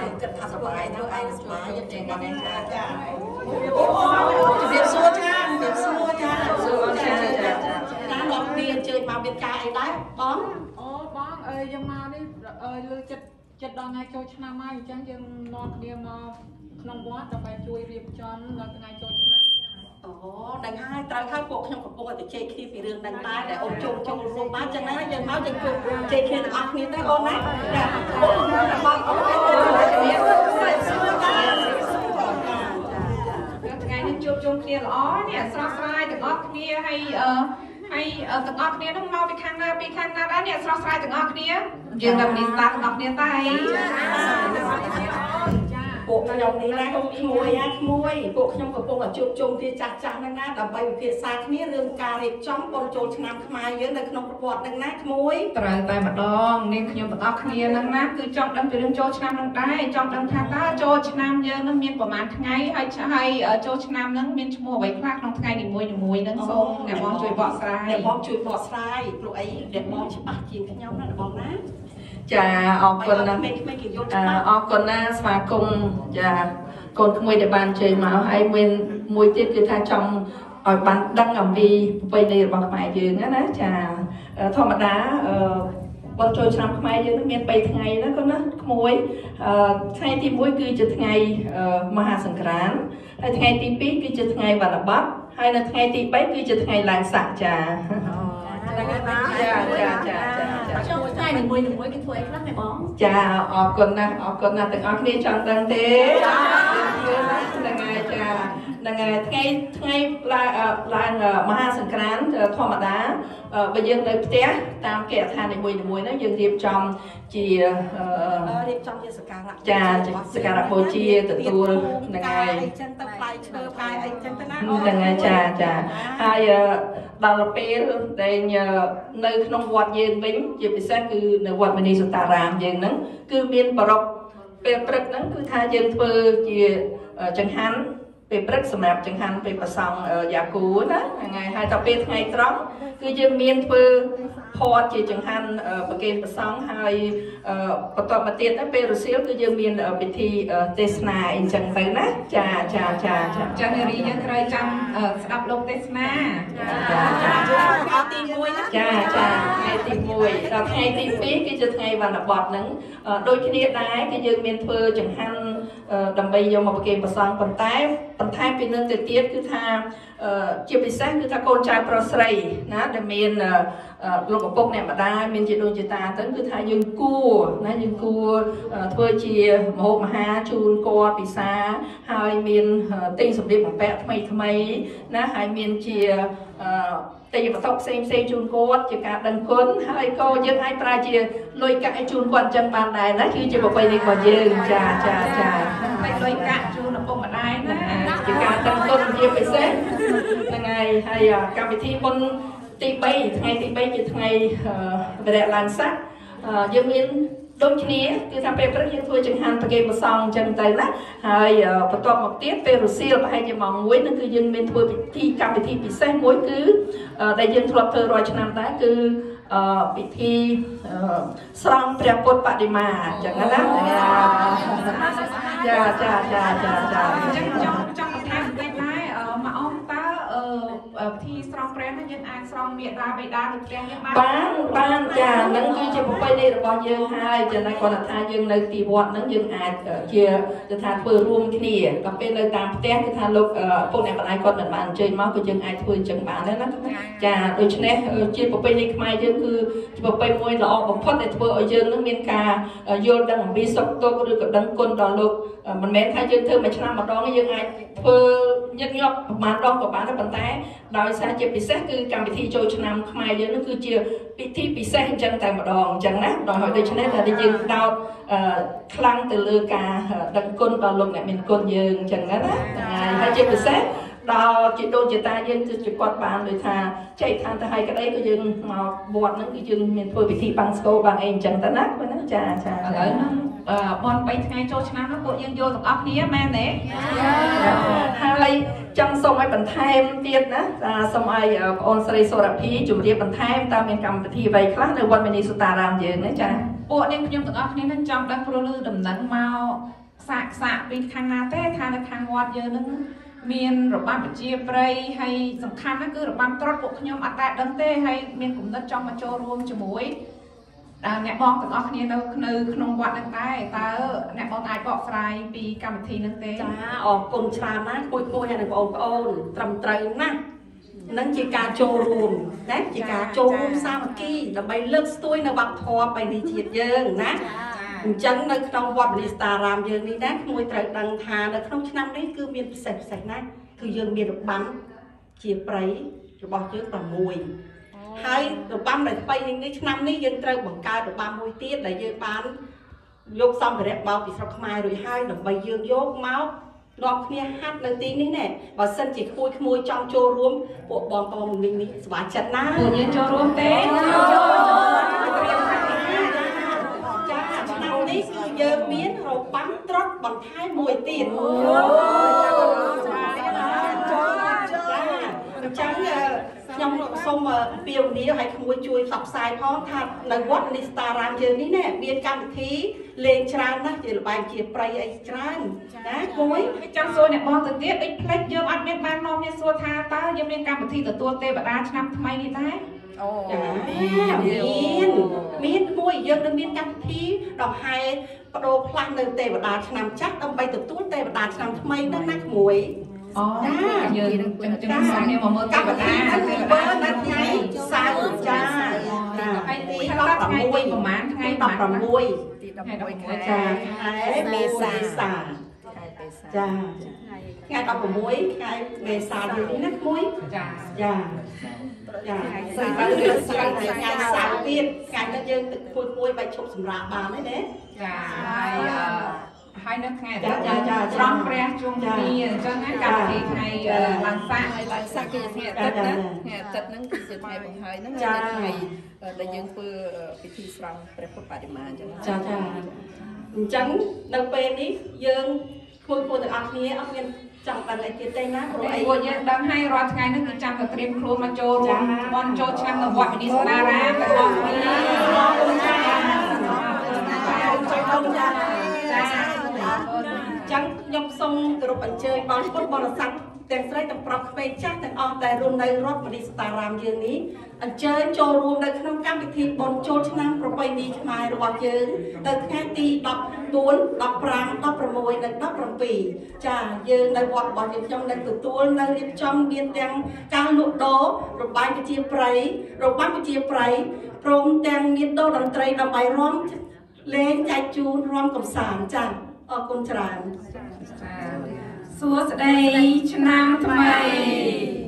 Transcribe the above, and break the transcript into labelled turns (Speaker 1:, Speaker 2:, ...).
Speaker 1: យើងគិតថាសុបាយធ្វើឯងសុបាយយើង
Speaker 2: ចេះ
Speaker 1: បានចា
Speaker 3: ចាជំរាបសួរ
Speaker 2: ត្តដល់ថ្ងៃចូលឆ្នាំហើយអញ្ចឹងយើងនាំគ្នាមកក្នុងវត្តដើម្បីជួយរៀបចំនៅថ្ងៃចូលឆ្នាំចា
Speaker 3: អូដឹងហើយត្រូវហើយពួកខ្ញុំកំពុងតែជែកគ្នាពីរឿងហ្នឹងដែរដែលអូនចូលចូលរួមបានចឹងណាយើងមកយើងជួបជែកគ្នាទាំងអស់គ្នាទៅអូនណាចាអូនរបស់អូន
Speaker 1: ថ្ងៃនេះជួបជុំគ្នាល្អនេះស្រស់ស្រាយទាំងអស់គ្នាហើយអឺ ហើយទាំងអស់គ្នានឹងមកពីខាងណាពីខាងណាដែរនេះស្រស់ស្រាយទាំងអស់គ្នាយើងតែនេះស្ដាប់ទាំងអស់គ្នាតែ
Speaker 3: ពួក ខ្ញុំនេះណាខ្ញុំក្មួយណាក្មួយពួកខ្ញុំកំពុងតែជួបជុំគ្នាចាស់ចាស់ហ្នឹងណាដើម្បីពិភាក្សាគ្នារឿងការរៀបចំបុណ្យចូលឆ្នាំខ្មែរយើងនៅក្នុងប្រវត្តិហ្នឹងណាក្មួយ
Speaker 1: ត្រូវតែម្ដងនេះខ្ញុំទាំងអស់គ្នាហ្នឹងណាគឺចង់ដឹងពីរឿងចូលឆ្នាំហ្នឹងដែរចង់ដឹងថាតើចូលឆ្នាំយើងហ្នឹងមានប្រហែលថ្ងៃហើយហើយចូលឆ្នាំហ្នឹងមានឈ្មោះអ្វីខ្លះក្នុងថ្ងៃនីមួយៗហ្នឹងសូមអ្នកបងជួយបកស្រាយ
Speaker 3: អ្នកបងជួយបកស្រាយព្រោះអីអ្នកបងច្បាស់ជាងខ្ញុំណាអ្នកបងណា
Speaker 1: ចាអរគុណណាអរគុណណាស្វាគមន៍ចាកូនក្មួយដែលបានជ័យមកហើយមានមួយទៀតគឺថាចង់ឲ្យបានដឹងអំពីប្រពៃណីរបស់ខ្មែរយើងណាចាធម្មតាអឺបុណ្យចូលឆ្នាំខ្មែរយើងនឹងមាន3ថ្ងៃណាកូនណាក្មួយថ្ងៃទី1គឺជាថ្ងៃមហាសង្ក្រាន្តហើយថ្ងៃទី2គឺជាថ្ងៃវណ្ណប័ត្រហើយនៅថ្ងៃទី3គឺជាថ្ងៃឡើងស័កចា ចាចាចា
Speaker 3: ចាចូលថ្ងៃនីមួយនីមួយគេធ្វើអីខ្លះហ៎បង
Speaker 1: ចាអរគុណណាស់អរគុណណាស់ទាំងអស់គ្នាចង់ដឹងទេចាហ្នឹងហើយចា ហ្នឹងហើយថ្ងៃថ្ងៃឡើងឡើងមហាសង្ក្រាន្តធម្មតាបើយើងនៅផ្ទះតាមគេដ្ឋាននីមួយៗហ្នឹងយើងរៀបចំជា
Speaker 3: រៀបចំជាសក្ការៈ
Speaker 1: ចាសក្ការៈបូជាទទួលហ្នឹងហើយ
Speaker 3: អីចឹងទៅផ្លែឈើផ្លែអីចឹងទៅណា
Speaker 1: ហ្នឹងហើយចាចាហើយដល់ពេលដែលនៅក្នុងវត្តយើងវិញជាពិសេសគឺនៅវត្តមនីសតារាមយើងហ្នឹងគឺមានបរិបពេលព្រឹកហ្នឹងគឺថាយើងធ្វើជាចង្ហាន់ ពេលព្រឹកសម្រាប់ចង្ហាន់ពេលប្រសង់យ៉ាគូណាថ្ងៃហើយដល់ពេលថ្ងៃត្រង់គឺយើងមានធ្វើផតជាចង្ហាន់ប្រគេនប្រសង់ហើយបន្ទាប់មកទៀតពេលរសៀលគឺយើងមានពិធីទេសនាអីចឹងទៅណាចាចាចាចាចានារីយើងត្រូវចាំស្ដាប់លោកទេសនាចាចា
Speaker 3: ថ្ងៃទី1ណា
Speaker 1: ចាចាថ្ងៃទី1ដល់ថ្ងៃទី2គឺជាថ្ងៃវណ្ណបតហ្នឹងដូចគ្នាដែរគឺយើងមានធ្វើចង្ហាន់ដើម្បីយកមកប្រគេនប្រសង់ប៉ុន្តែ បន្ថែមពីនឹងទៅទៀតគឺថាជាពិសេសគឺថាកូនចៅប្រុសស្រីណាដែលមានលោកឪពុកអ្នកម្ដាយមានជាដូចជាតាទៅគឺថាយើងគួរណាយើងគួរធ្វើជាមហូបមហាជូនគាត់ពិសាហើយមានទិញសម្លៀកបំពាក់ថ្មីថ្មីណាហើយមានជាទេយវត្ថុផ្សេងផ្សេងជូនគាត់ជាការដឹងគុណហើយក៏យើងអាចប្រើជាលុយកាក់ឲ្យជូនគាត់អញ្ចឹងបានដែរណាគឺជាប្រពៃណីរបស់យើងចាចាចាមិនលុយកាក់ ការដឹងគុណជាពិសេសហ្នឹងហើយហើយកម្មវិធីបុណ្យទី3ថ្ងៃទី3ជាថ្ងៃវិរៈឡើងស័កយើងមានដូចគ្នាគឺថាពេលព្រឹកយើងធ្វើចង្ហាន់ប្រគេនប្រសងអញ្ចឹងទៅណាហើយបន្ទាប់មកទៀតពេលរសៀលប្រហែលជាម៉ោង1នឹងគឺយើងមានធ្វើពិធីកម្មវិធីពិសេសមួយគឺដែលយើងធ្លាប់ធ្វើរាល់ឆ្នាំដែរគឺពិធីស្រង់ព្រះពុទ្ធបដិមាអញ្ចឹងណាចាចាចាចាចាអញ្ចឹងចង់ចង់បន្ថែមបន្តិចដែរមកអមតើ ពិធីស្រង់ព្រះនេះយើងអាចស្រង់មេដាបេដានៅផ្ទះយើងបានបានបានចានឹងគឺជាប្រពៃណីរបស់យើងហើយចាតែគាត់ថាយើងនៅទីវត្តហ្នឹងយើងអាចជាគឺថាធ្វើរួមគ្នាដល់ពេលនៅតាមផ្ទះគឺថាលោកពុកអ្នកម្ដាយគាត់មិនបានអញ្ជើញមកក៏យើងអាចធ្វើអញ្ចឹងបានដែរណាចាដូច្នេះជាប្រពៃណីខ្មែរយើងគឺជាប្រពៃមួយល្អបំផុតដែលធ្វើឲ្យយើងនឹងមានការយល់ដឹងអំពីសុខទុក្ខឬក៏ដឹងគុណដល់លោកមិនមែនថាយើងធ្វើមួយឆ្នាំម្ដងយើងអាចធ្វើញឹកញាប់ប្រហែលដងក៏បានដែរប៉ុន្តែដោយសារជាពិសេសគឺកម្មវិធីចូលឆ្នាំខ្មែរយើងនោះគឺជាពិធីពិសេសអញ្ចឹងតែម្ដងអញ្ចឹងណាដោយហើយដូច្នេះតែយើងដោតខ្លាំងទៅលើការដឹងគុណដល់លោកអ្នកមានគុណយើងអញ្ចឹងណាណាហើយជាពិសេសដល់ជាដូនជាតាយើងគឺជាគាត់បានដូចថាចែកឋានទៅឲ្យក្តីក៏យើងមកវត្តហ្នឹងគឺយើងមានធ្វើពិធីបាំងស្គរបាំងអីអញ្ចឹងទៅណាបើហ្នឹងចាចា
Speaker 4: ឥឡូវហ្នឹងអឺ បន3ថ្ងៃចូលឆ្នាំហ្នឹងពួកយើងយល់ទាំងអស់គ្នាមែនទេ
Speaker 1: ហើយចង់សូមឲ្យបន្ថែមទៀតណាអាសូមឲ្យបងអូនស្រីសុរភីជម្រាបបន្ថែមតើមានកម្មវិធីអ្វីខ្លះនៅវត្តមនីសុតារាមយើងណាចា
Speaker 4: ពួកនាងខ្ញុំទាំងអស់គ្នានឹងចង់ដឹងព្រោះលឺដំណឹងមកសាកសាកពីខាងណាទេថានៅខាងវត្តយើងនឹងមានរបាំប្រជាប្រិយហើយសំខាន់ណាស់គឺរបាំត្រុតពួកខ្ញុំអត់តែដឹងទេហើយមានគំនិតចង់មកចូលរួមជាមួយដល់ អ្នកបងទាំងអស់គ្នានៅនៅក្នុងវត្តនឹងដែរតើអ្នកបងអាចបកស្រាយពីកម្មវិធីនឹងទេ
Speaker 3: ចាអរគុណច្រើនណាស់គួយគួយហើយនឹងបងប្អូនត្រឹមត្រូវណាស់នឹងជាការចូលរួមណាជាការចូលរួមសាមគ្គីដើម្បីលើកស្ទួយនៅវប្បធម៌បៃតងជាតិយើងណាអញ្ចឹងនៅក្នុងវត្តមនីស្តារាមយើងនេះណាគួយត្រូវដឹងថានៅក្នុងឆ្នាំនេះគឺមានពិសេសពិសេសណាស់គឺយើងមានរបាំជាប្រៃរបស់យើង6 ហើយរបាំដែលថ្មីនេះឆ្នាំនេះយើងត្រូវបង្កើតរបាំមួយទៀតដែលយើងបានយកសម្ភារៈបោកពីស្រុកខ្មែររួចហើយដើម្បីយើងយកមកនាំគ្នាហាត់នៅទីនេះណែបើសិនជាក្មួយក្មួយចង់ចូលរួមពួកបងប្អូនមីងនេះស្វាចិត្តណាស់
Speaker 4: ពួកយើងចូលរួមទេ
Speaker 3: ចាឆ្នាំនេះគឺយើងមានរបាំងត្រុតបន្ថែមមួយទៀតអញ្ចឹងខ្ញុំ សូមអំពាវនាវឲ្យក្មួយជួយផ្សព្វផ្សាយផងថានៅវត្តនេះស្តារាមយើងនេះណែមានកម្មវិធីលេងច្រើនណាស់ជាល្បែងជាប្រៃអីច្រើនណាក្មួយ
Speaker 4: ចង់សួរអ្នកបងទៅទៀតដូចផ្លេចយើងអត់មានបាននាំគ្នាសួរថាតើយើងមានកម្មវិធីទទួលទេវតាឆ្នាំថ្មីនេះដែរ
Speaker 3: ចាមានមានមួយយើងនឹងមានកម្មវិធីដង្ហែបដូរផ្លាស់នៅទេវតាឆ្នាំចាស់ដើម្បីទទួលទេវតាឆ្នាំថ្មីហ្នឹងណាក្មួយ
Speaker 4: អូ
Speaker 3: ចា
Speaker 4: យើងចឹងចឹងសូមគ្នាមកមើលទេ
Speaker 3: កម្ម
Speaker 4: វ
Speaker 3: វិធី
Speaker 4: តា
Speaker 3: ហ្នឹង
Speaker 4: ទេ
Speaker 3: គឺ
Speaker 4: វ
Speaker 3: បើ
Speaker 4: តា
Speaker 3: នៅថ្ងៃសៅរ៍ចា
Speaker 4: ហើយ
Speaker 3: ទី
Speaker 4: ទី
Speaker 3: 16
Speaker 4: 16ថ្ងៃទីប្រហែលថ្ងៃប្រហែល
Speaker 3: 16
Speaker 5: ទី16ខែ
Speaker 3: ចាខែមេសា
Speaker 5: ខែបេសា
Speaker 3: ចាថ្ងៃ16ខែមេសាយើងនេះណាក្មួយ
Speaker 4: ចា
Speaker 3: ចាចាស្អែកទៅស្អែកថ្ងៃសៅរ៍ទៀតថ្ងៃនេះយើងទឹកពួយពួយបាច់ឈប់សម្រាប់បានទេណា
Speaker 4: ចា ហើយអឺហើយនៅថ្ងៃ
Speaker 3: ចាចាចា
Speaker 4: ស្រង់ព្រះជុំគ្នាអញ្ចឹងណាកម្មវិធីថ្ងៃអឺឡើងសាក់
Speaker 5: ហើយឡើងសាក់គឺជាថ្ងៃអាទិត្យណាថ្ងៃអាទិត្យហ្នឹងគឺជាថ្ងៃបង្ហើយហ្នឹងហើយថ្ងៃដែលយើងធ្វើពិធីស្រង់ព្រះពុទ្ធបដិមាអញ្ចឹង
Speaker 3: ចាចាអញ្ចឹងនៅពេលនេះយើងគួរគួរទាំងអស់គ្នាអត់មានចង់បានអីទៀតទេណាព្រោះអី
Speaker 4: ពួកយើងដឹងហើយរាល់ថ្ងៃនេះគឺចាំតែត្រៀមខ្លួនមកចូលរួមបន់ចូលឆ្នាំនៅវត្តវិនិស្តារាមទាំងអស់គ្នា
Speaker 3: អរគុណចាអរគុណចា
Speaker 4: ចា
Speaker 3: ចឹងខ្ញុំសូម គោរពអញ្ជើញបងពុទ្ធបរិស័ទទាំងស្រីទាំងប្រុសក្មេងចាស់ទាំងអស់ដែលរស់នៅរដ្ឋមនីស្តារាមយើងនេះអញ្ជើញចូលរួមនៅក្នុងកម្មវិធីបុណ្យចូលឆ្នាំប្រពៃណីខ្មែររបស់យើងនៅថ្ងៃទី14 15 16និង17ចាយើងនៅវត្តរបស់យើងខ្ញុំនឹងទទួលនៅរៀបចំមានទាំងការលក់ដូររបាញ់ប្រជាប្រិយរបាញ់ប្រជាប្រិយព្រមទាំងមានដូរតន្ត្រីដើម្បីរាំលេងចែកជូនរាំកំសាន្តចាអរគុណច្រើន
Speaker 4: សួស្តីឆ្នាំថ្មី